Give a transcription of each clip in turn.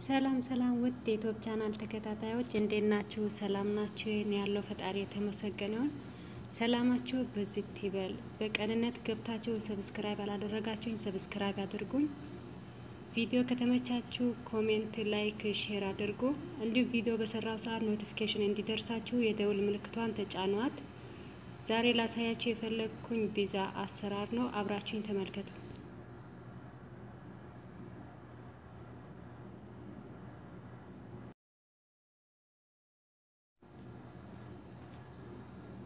ሰላም ሰላም ውድ የኢትዮፕ ቻናል ተከታታዮች እንዴት ናችሁ? ሰላም ናችሁ? እኔ ያለው ፈጣሪ የተመሰገነውን ሰላማችሁ ብዝት ይበል። በቅንነት ገብታችሁ subscribe ያላደረጋችሁኝ subscribe አድርጉኝ። ቪዲዮ ከተመቻችሁ comment፣ like፣ share አድርጉ። እንዲሁም ቪዲዮ በሰራው ሰዓት notification እንዲደርሳችሁ የደውል ምልክቷን ተጫኗት። ዛሬ ላሳያችሁ የፈለግኩኝ ፒዛ አሰራር ነው። አብራችሁኝ ተመልከቱ።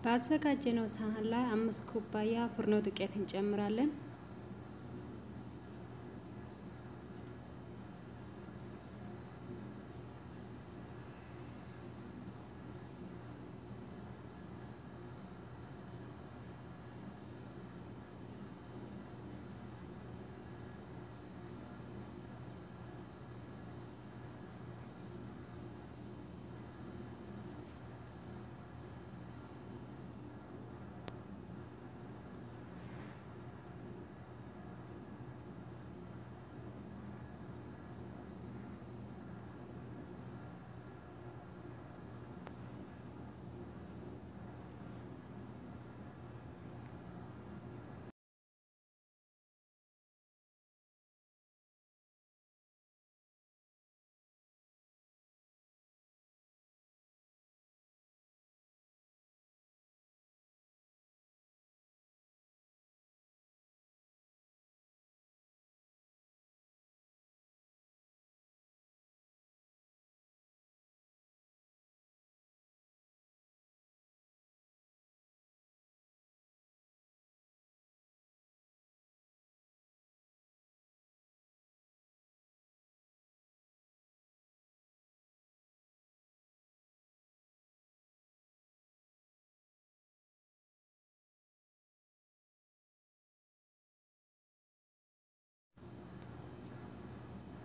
ባዘጋጀነው ሳህን ላይ አምስት ኩባያ ፍርኖ ዱቄት እንጨምራለን።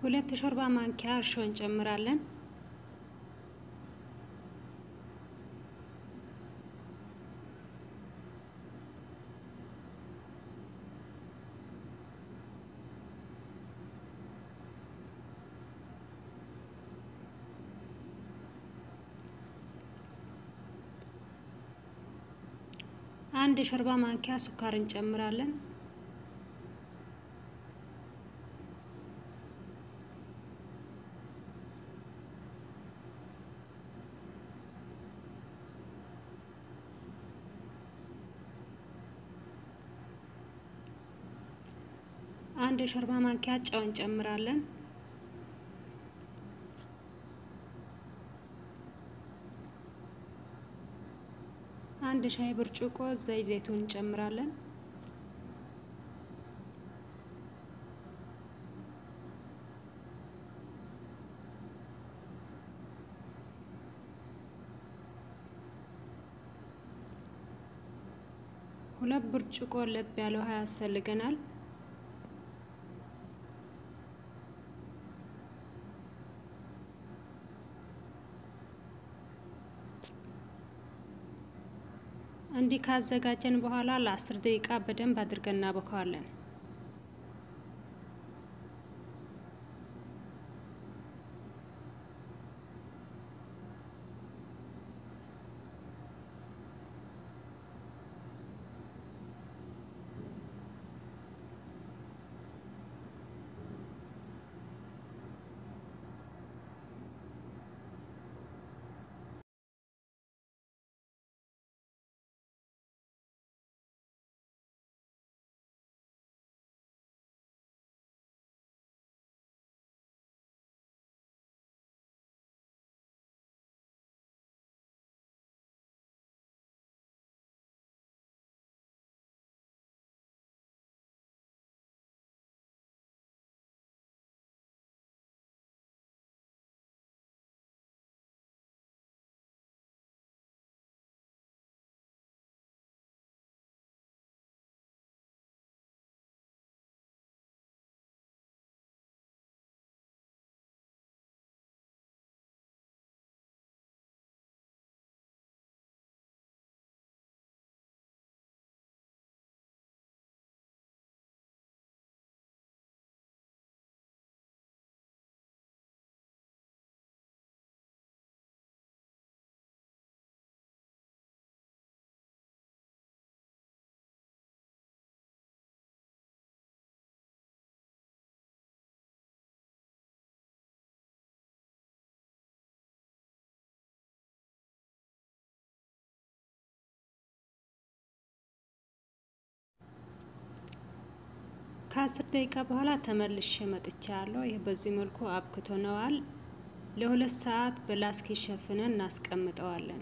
ሁለት ሾርባ ማንኪያ እርሾ እንጨምራለን። አንድ ሾርባ ማንኪያ ስኳር እንጨምራለን። አንድ የሾርባ ማንኪያ ጨው እንጨምራለን። አንድ ሻይ ብርጭቆ ዘይት ዘይቱን እንጨምራለን። ሁለት ብርጭቆ ለብ ያለ ውሃ ያስፈልገናል። እንዲህ ካዘጋጀን በኋላ ለአስር ደቂቃ በደንብ አድርገን እናቦከዋለን። ከአስር ደቂቃ በኋላ ተመልሼ መጥቻለሁ። ይህ በዚህ መልኩ አብክቶነዋል። ለሁለት ሰዓት በላስቲክ ሸፍነን እናስቀምጠዋለን።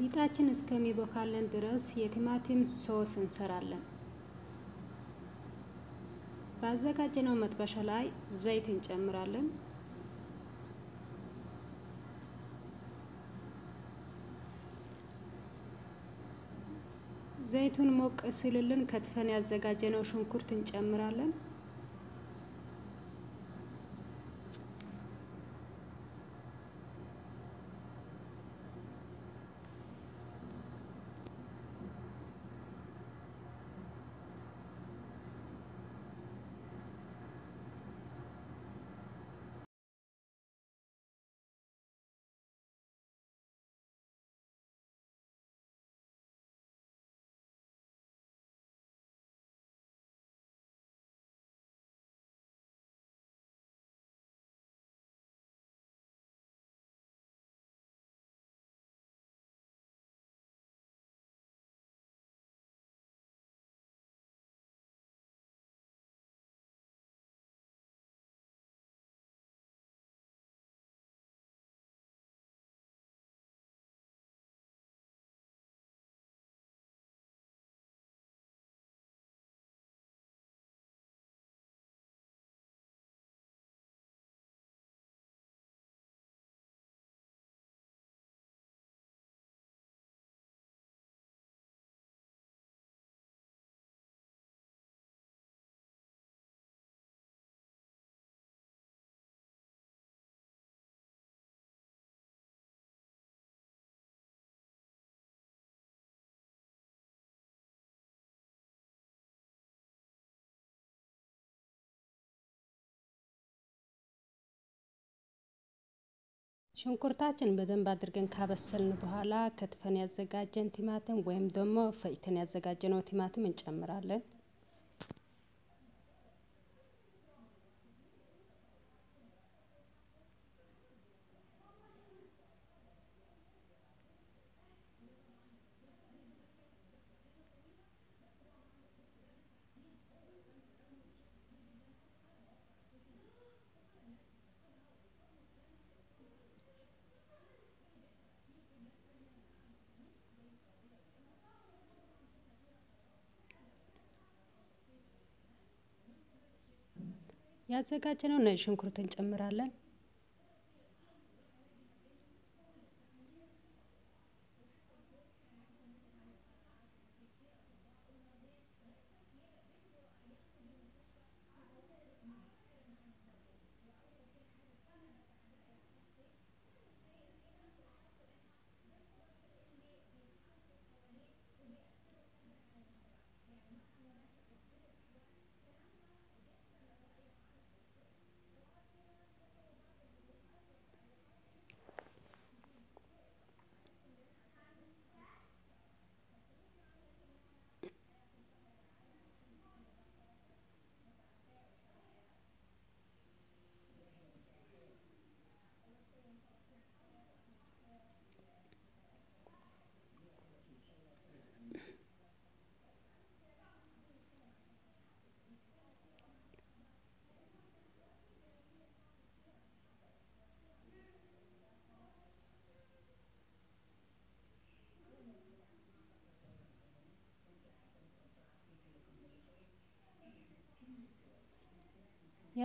ሊጣችን እስከሚቦካለን ድረስ የቲማቲም ሶስ እንሰራለን። ባዘጋጀነው መጥበሻ ላይ ዘይት እንጨምራለን። ዘይቱን ሞቅ ሲልልን ከትፈን ያዘጋጀነው ሽንኩርት እንጨምራለን። ሽንኩርታችን በደንብ አድርገን ካበሰልን በኋላ ከትፈን ያዘጋጀን ቲማቲም ወይም ደግሞ ፈጭተን ያዘጋጀነው ቲማቲም እንጨምራለን። ያዘጋጀነው ነጭ ሽንኩርት እንጨምራለን።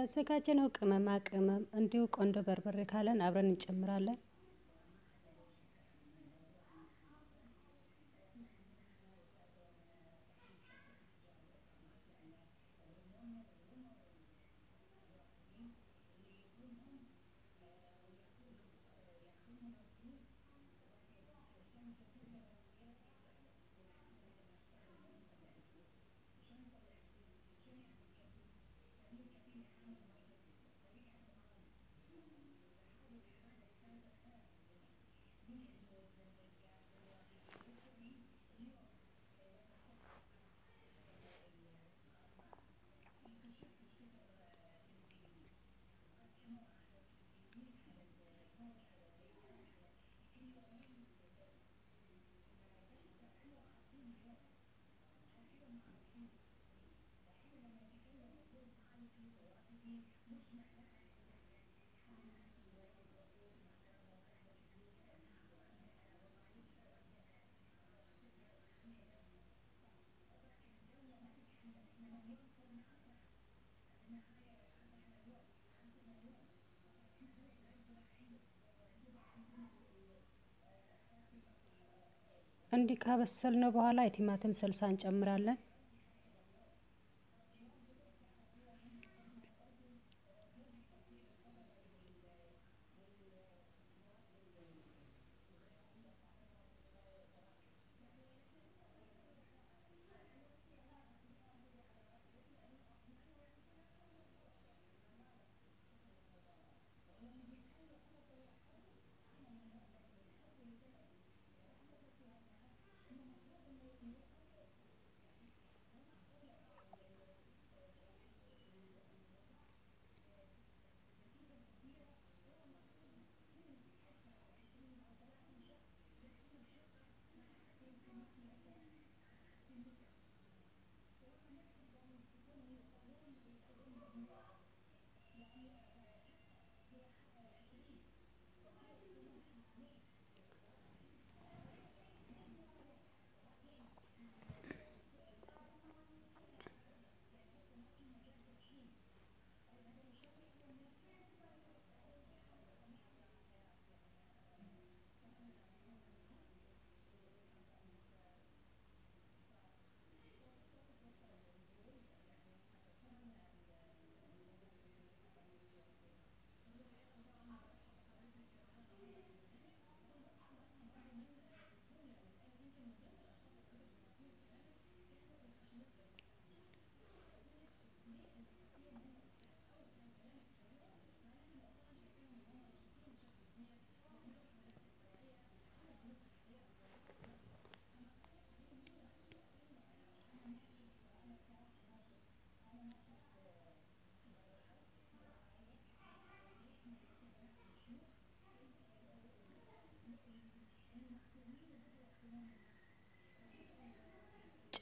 ያዘጋጀነው ቅመማ ቅመም እንዲሁ ቆንዶ በርበሬ ካለን አብረን እንጨምራለን። እንዲህ ካበሰልነው በኋላ የቲማቲም ሰልሳ እንጨምራለን።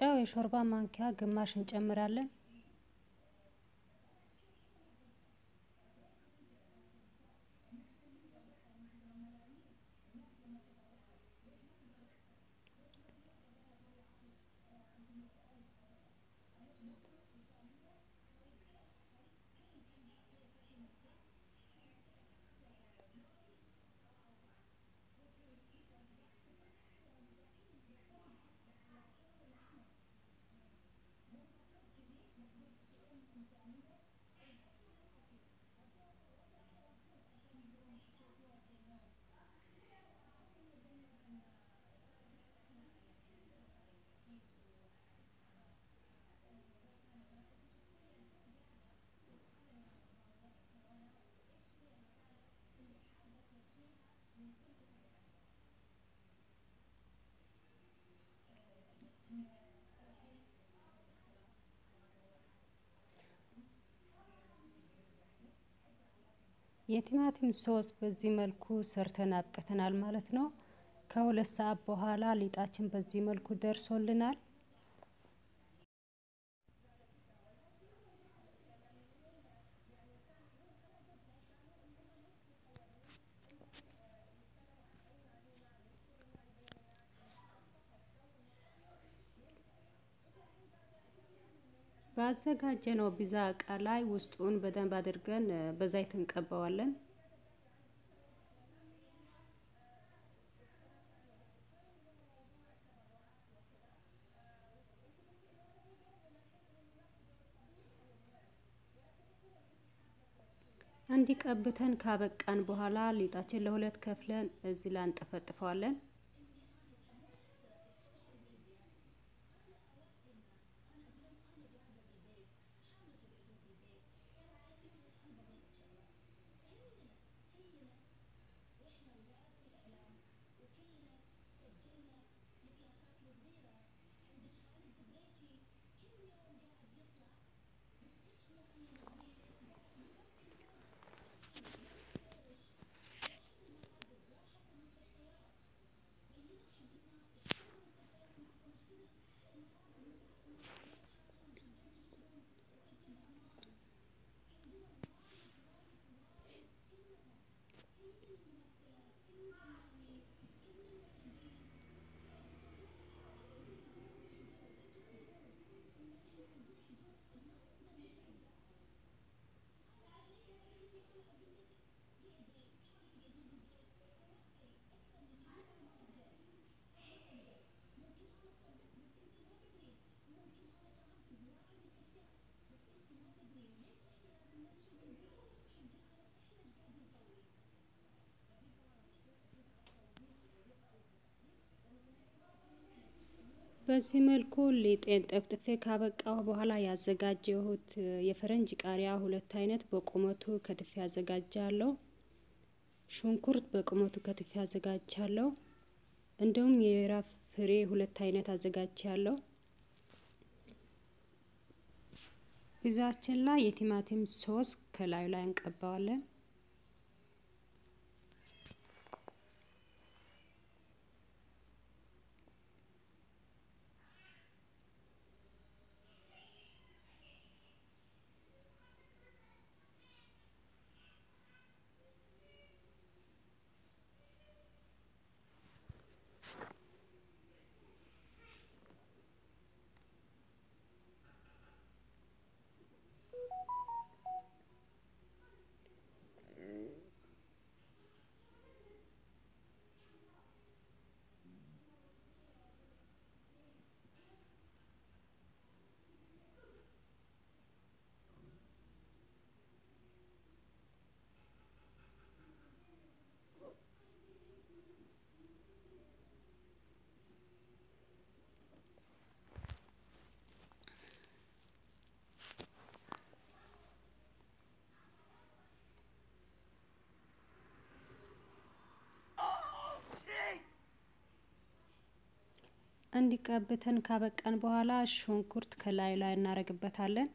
ጨው የሾርባ ማንኪያ ግማሽ እንጨምራለን። የቲማቲም ሶስ በዚህ መልኩ ሰርተን አብቅተናል ማለት ነው። ከሁለት ሰዓት በኋላ ሊጣችን በዚህ መልኩ ደርሶልናል። ባዘጋጀነው ፒዛ እቃ ላይ ውስጡን በደንብ አድርገን በዘይት እንቀባዋለን። እንዲህ ቀብተን ካበቃን በኋላ ሊጣችን ለሁለት ከፍለን እዚህ ላይ እንጠፈጥፈዋለን። በዚህ መልኩ ሊጤን ጠፍጥፌ ካበቃሁ በኋላ ያዘጋጀሁት የፈረንጅ ቃሪያ ሁለት አይነት በቁመቱ ከትፌ አዘጋጃለሁ። ሽንኩርት በቁመቱ ከትፌ አዘጋጃለሁ። እንዲሁም የወይራ ፍሬ ሁለት አይነት አዘጋጅቻለሁ። ፒዛችን ላይ የቲማቲም ሶስ ከላዩ ላይ እንቀባዋለን። እንዲቀብተን ካበቃን በኋላ ሽንኩርት ከላዩ ላይ እናደርግበታለን።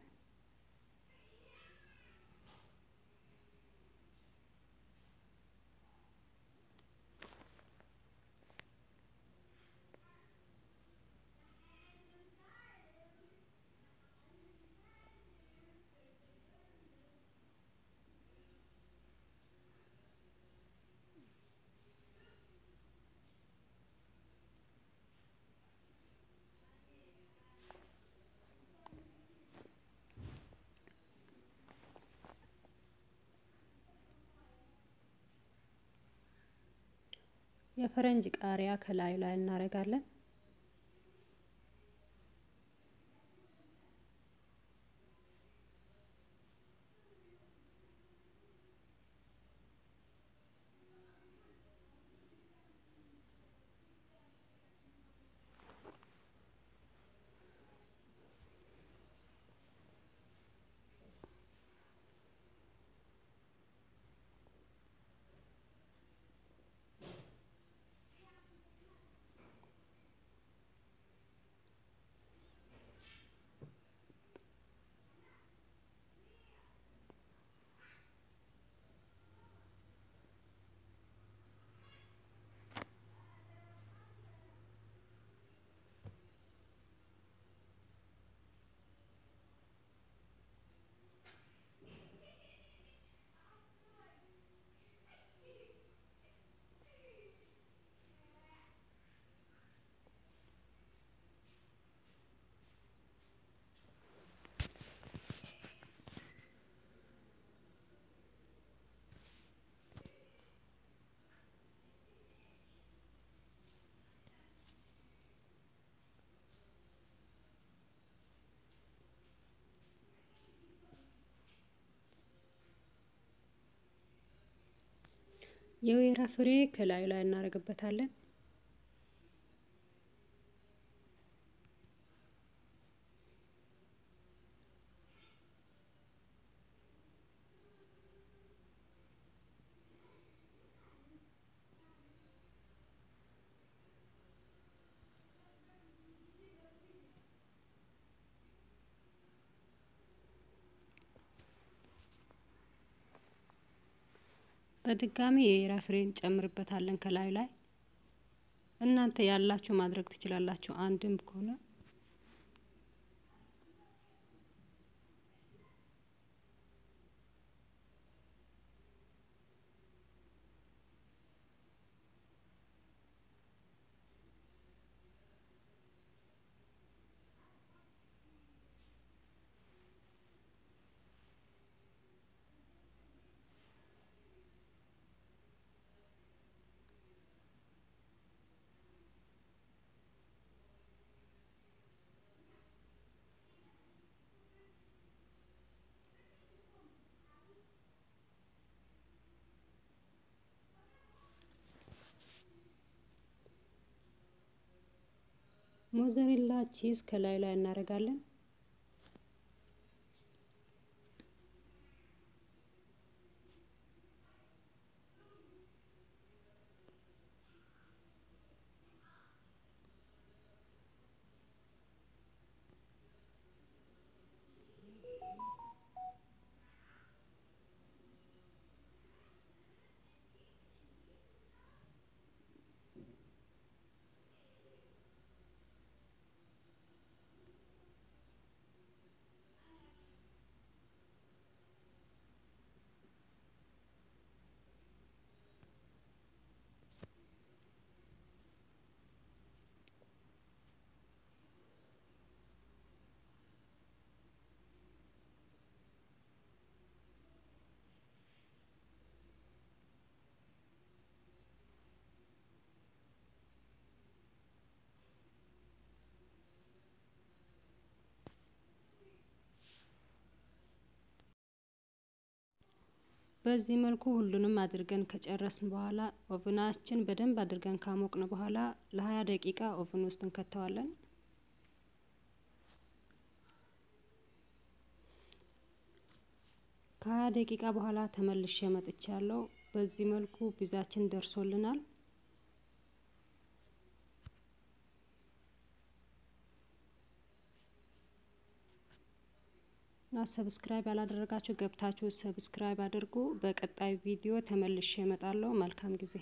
የፈረንጅ ቃሪያ ከላዩ ላይ እናደርጋለን። የወይራ ፍሬ ከላዩ ላይ እናደርግበታለን። በድጋሚ የወይራ ፍሬ እንጨምርበታለን ከላዩ ላይ። እናንተ ያላችሁ ማድረግ ትችላላችሁ። አንድም ከሆነ ሞዘሬላ ቺዝ ከላዩ ላይ እናደርጋለን። በዚህ መልኩ ሁሉንም አድርገን ከጨረስን በኋላ oven ኣችን በደንብ አድርገን ካሞቅን በኋላ ለሀያ ደቂቃ oven ውስጥ እንከተዋለን። ከሀያ ደቂቃ በኋላ ተመልሼ መጥቻለሁ። በዚህ መልኩ ፒዛችን ደርሶልናል። እና subscribe ያላደረጋችሁ ገብታችሁ subscribe አድርጉ። በቀጣይ ቪዲዮ ተመልሼ እመጣለሁ። መልካም ጊዜ